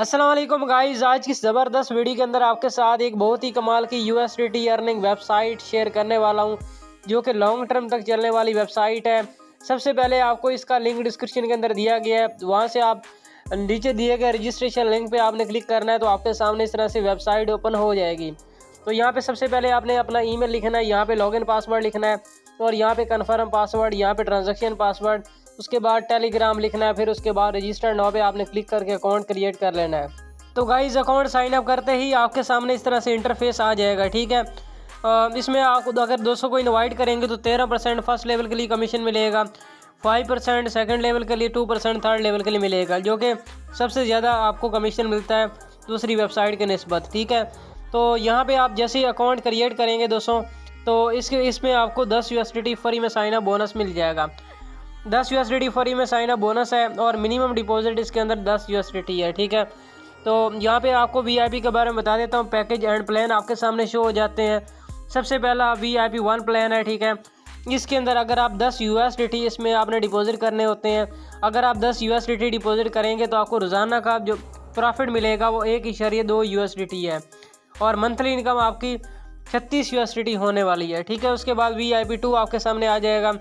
Aslam guys आज की ज़बरदस्त वीडियो के अंदर आपके साथ एक बहुत ही कमाल की U S earning website share करने वाला हूँ, जो कि लॉन्ग टर्म तक चलने वाली वेबसाइट है। सबसे पहले आपको इसका लिंक डिस्क्रिप्शन के अंदर दिया गया है। वहाँ से आप नीचे दिए गए रजिस्ट्रेशन लिंक पे आपने क्लिक करना है तो आपके सामने इस तरह से वेबसाइट ओपन हो जाएगी। तो यहाँ पे सबसे पहले आपने अपना ईमेल लिखना है, यहाँ पे लॉगिन पासवर्ड लिखना है, और यहाँ पे कन्फर्म पासवर्ड यहाँ पे ट्रांजेक्शन पासवर्ड उसके बाद टेलीग्राम लिखना है, फिर उसके बाद रजिस्टर नाव पे आपने क्लिक करके अकाउंट क्रिएट कर लेना है। तो गाइज़ अकाउंट साइन अप करते ही आपके सामने इस तरह से इंटरफेस आ जाएगा, ठीक है? इसमें आप अगर 200 को इनवाइट करेंगे तो 13 परसेंट फ़र्स्ट लेवल के लिए कमीशन मिलेगा फाइव परसेंट सेकेंड लेवल के लिए टू परसेंट थर्ड लेवल के लिए मिलेगा, जो कि सबसे ज़्यादा आपको कमीशन मिलता है दूसरी वेबसाइट के नस्बत, ठीक है? तो यहाँ पे आप जैसे अकाउंट क्रिएट करेंगे दोस्तों तो इसके, इसमें आपको दस यू फ्री में साइन अप बोनस मिल जाएगा। दस यू फ्री में साइन अप बोनस है और मिनिमम डिपॉजिट इसके अंदर दस यू है, ठीक है? तो यहाँ पे आपको वीआईपी के बारे में बता देता हूँ पैकेज एंड प्लान आपके सामने शो हो जाते हैं। सबसे पहला V I P one plan है, ठीक है? इसके अंदर अगर आप दस यू एस इसमें आपने डिपॉजिट करने होते हैं, अगर आप दस यू एस डिपॉजिट करेंगे तो आपको रोज़ाना का जो प्रॉफिट मिलेगा वो एक इशारे दो यू है। और मंथली इनकम आपकी छत्तीस यू होने वाली है, ठीक है? उसके बाद वी आई पी टू आपके सामने आ जाएगा।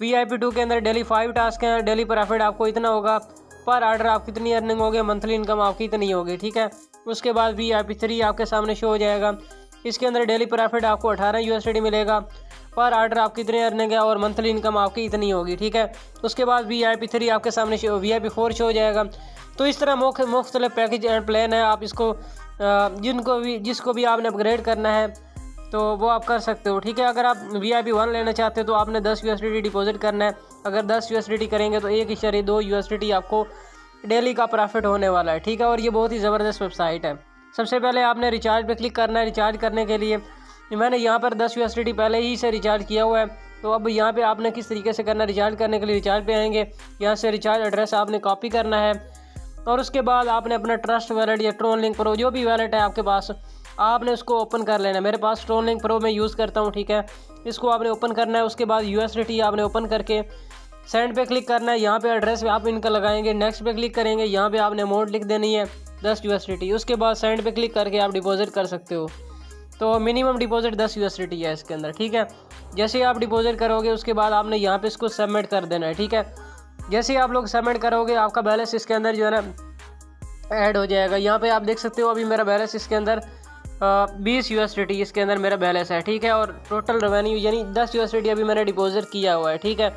वी आई पी टू के अंदर डेली फाइव टास्क हैं डेली प्रॉफिट आपको इतना होगा पर आर्डर आप कितनी अर्निंग होगी मंथली इनकम आपकी इतनी होगी, ठीक है? उसके बाद वी आई पी थ्री आपके सामने शो हो जाएगा। इसके अंदर डेली प्रॉफिट आपको अठारह यू मिलेगा पर आर्डर आपकी इतनी अर्निंग है और मंथली इनकम आपकी इतनी होगी, ठीक है? उसके बाद वी आई पी थ्री आपके सामने show V I P four show हो जाएगा। तो इस तरह मुख्त, मुख्तलिफ़ पैकेज एंड प्लान है। आप इसको जिनको भी, जिसको भी आपने अपग्रेड करना है तो वो आप कर सकते हो, ठीक है? अगर आप वी आई पी वन लेना चाहते हो तो आपने दस यू एस डी डिपोजिट करना है। अगर दस यू एस डी करेंगे तो एक इशारे दो यू एस डी आपको डेली का प्रॉफिट होने वाला है, ठीक है? और ये बहुत ही ज़बरदस्त वेबसाइट है। सबसे पहले आपने रिचार्ज पे क्लिक करना है रिचार्ज करने के लिए। मैंने यहाँ पर दस यू पहले ही से रिचार्ज किया हुआ है। तो अब यहाँ पे आपने किस तरीके से करना है? रिचार्ज करने के लिए रिचार्ज पे आएँगे। यहाँ से रिचार्ज एड्रेस आपने कॉपी करना है। और उसके बाद आपने अपना ट्रस्ट वैलेट या ट्रोन लिंक प्रो जो भी वैलेट है आपके पास आपने उसको ओपन कर लेना है। मेरे पास ट्रोन लिंक प्रो में यूज़ करता हूँ, ठीक है? इसको आपने ओपन करना है, उसके बाद यू आपने ओपन करके सेंड पे क्लिक करना है। यहाँ पे एड्रेस आप इनका लगाएँगे नेक्स्ट पे क्लिक करेंगे, यहाँ पे आपने अमाउंट लिख देनी है, दस यू उसके बाद सेंड पे क्लिक करके आप डिपॉजिट कर सकते हो। तो मिनिमम डिपॉजिट दस यू है इसके अंदर, ठीक है? जैसे ही आप डिपॉजिट करोगे, उसके बाद आपने यहाँ पे इसको सबमिट कर देना है, ठीक है? जैसे ही आप लोग सबमिट करोगे, आपका बैलेंस इसके अंदर जो है ना ऐड हो जाएगा। यहाँ पे आप देख सकते हो, अभी मेरा बैलेंस इसके अंदर बीस यू एस इसके अंदर मेरा बैलेंस है ठीक है? और टोटल रेवेन्यू यानी दस यू एस अभी मैंने डिपॉजिट किया हुआ है ठीक है?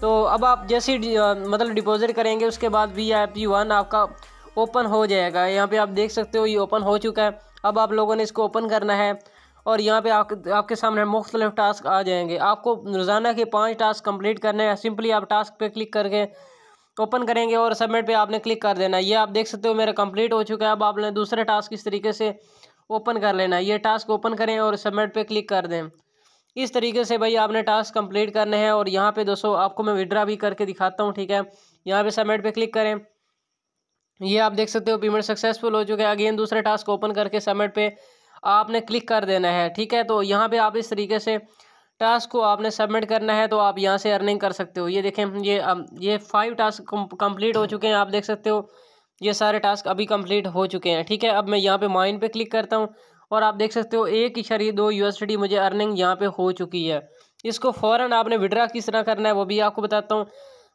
तो अब आप जैसे मतलब डिपॉजिट करेंगे उसके बाद वी आई पी वन आपका ओपन हो जाएगा। यहाँ पे आप देख सकते हो ये ओपन हो चुका है। अब आप लोगों ने इसको ओपन करना है और यहाँ पे आप, आपके सामने मुख्तलिफ़ टास्क आ जाएँगे। आपको रोज़ाना के पाँच टास्क कंप्लीट करने हैं। सिंपली आप टास्क पे क्लिक करके ओपन करेंगे और सबमिट पे आपने क्लिक कर देना ये आप देख सकते हो मेरा कंप्लीट हो चुका है। अब आपने दूसरे टास्क इस तरीके से ओपन कर लेना, ये टास्क ओपन करें और सबमिट पे क्लिक कर दें। इस तरीके से भाई आपने टास्क कंप्लीट करने हैं और यहाँ पे दोस्तों आपको मैं विड्रा भी करके दिखाता हूँ, ठीक है? यहाँ पे सबमिट पे क्लिक करें। ये आप देख सकते हो पेमेंट सक्सेसफुल हो चुका है। अगेन दूसरे टास्क ओपन करके सबमिट पे आपने क्लिक कर देना है, ठीक है? तो यहाँ पे आप इस तरीके से टास्क को आपने सबमिट करना है तो आप यहाँ से अर्निंग कर सकते हो। ये देखें, ये ये फाइव टास्क कंप्लीट हो चुके हैं, आप देख सकते हो। ये सारे टास्क अभी कंप्लीट हो चुके हैं, ठीक है? अब मैं यहाँ पे माइन पे क्लिक करता हूँ और आप देख सकते हो, एक इशारे दो यूएसडी मुझे अर्निंग यहाँ पे हो चुकी है। इसको फ़ौरन आपने विड्रा किस तरह करना है वो भी आपको बताता हूँ।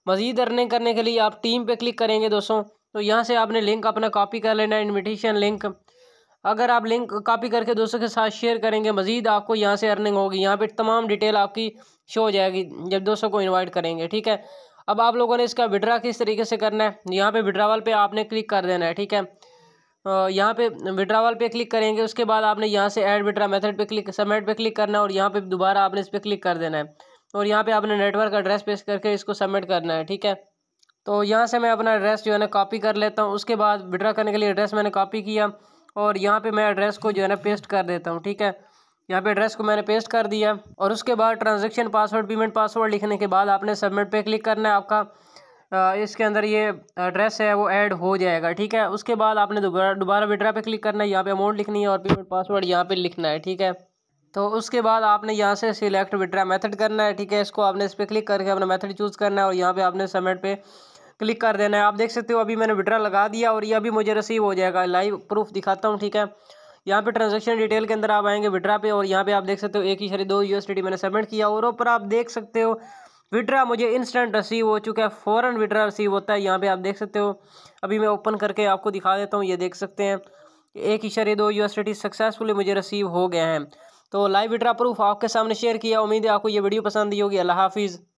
मज़ीद अर्निंग करने के लिए आप टीम पे क्लिक करेंगे दोस्तों तो यहाँ से आपने लिंक अपना कॉपी कर लेना है इन्विटेशन लिंक अगर आप लिंक कॉपी करके दोस्तों के साथ शेयर करेंगे, मज़ीद आपको यहाँ से अर्निंग होगी, यहाँ पर तमाम डिटेल आपकी शो हो जाएगी, जब दोस्तों को इनवाइट करेंगे, ठीक है? अब आप लोगों ने इसका विड्रा किस तरीके से करना है? यहाँ पे विड्रावल पे आपने क्लिक कर देना है, ठीक है? यहाँ पे विड्रावल पे क्लिक करेंगे, उसके बाद आपने यहाँ से ऐड विड्रा मेथड पे क्लिक सबमिट पे क्लिक करना है और यहाँ पे दोबारा आपने इस पर क्लिक कर देना है। और यहाँ पे आपने नेटवर्क एड्रेस पेश करके इसको सबमिट करना है, ठीक है? तो यहाँ से मैं अपना एड्रेस जो है ना कॉपी कर लेता हूँ, उसके बाद विड्रा करने के लिए एड्रेस मैंने कॉपी किया और यहाँ पे मैं एड्रेस को जो है ना पेस्ट कर देता हूँ, ठीक है? यहाँ पे एड्रेस को मैंने पेस्ट कर दिया और उसके बाद ट्रांजेक्शन पासवर्ड पेमेंट पासवर्ड लिखने के बाद आपने सबमिट पे क्लिक करना है आपका। इसके अंदर ये एड्रेस है, वो ऐड हो जाएगा, ठीक है? उसके बाद आपने दोबारा दोबारा विड्रा पे क्लिक करना है, यहाँ पे अमाउंट लिखनी है और पेमेंट पासवर्ड यहाँ पे लिखना है, ठीक है? तो उसके बाद आपने यहाँ से सिलेक्ट विड्रा मेथड करना है, ठीक है? इसको आपने इस पर क्लिक करके अपना मेथड चूज़ करना है और यहाँ पे आपने सबमिट पे क्लिक कर देना है। आप देख सकते हो, अभी मैंने विड्रा लगा दिया और ये अभी मुझे रिसीव हो जाएगा। लाइव प्रूफ दिखाता हूँ, ठीक है? यहाँ पे ट्रांजेक्शन डिटेल के अंदर आप आएँगे विड्रा पे और यहाँ पे आप देख सकते हो एक ही शरी दो यू मैंने सबमिट किया और ऊपर आप देख सकते हो विड्रा मुझे इंस्टेंट रिसीव हो चुका है फ़ौरन विड्रा रिसीव होता है। यहाँ पे आप देख सकते हो, अभी मैं ओपन करके आपको दिखा देता हूँ, ये देख सकते हैं। एक ही शरी दो यू सक्सेसफुली मुझे रिसीव हो गए हैं। तो लाइव विड्रा प्रूफ आपके सामने शेयर किया, उम्मीद है आपको ये वीडियो पसंद आई होगी। अल्लाह हाफिज़।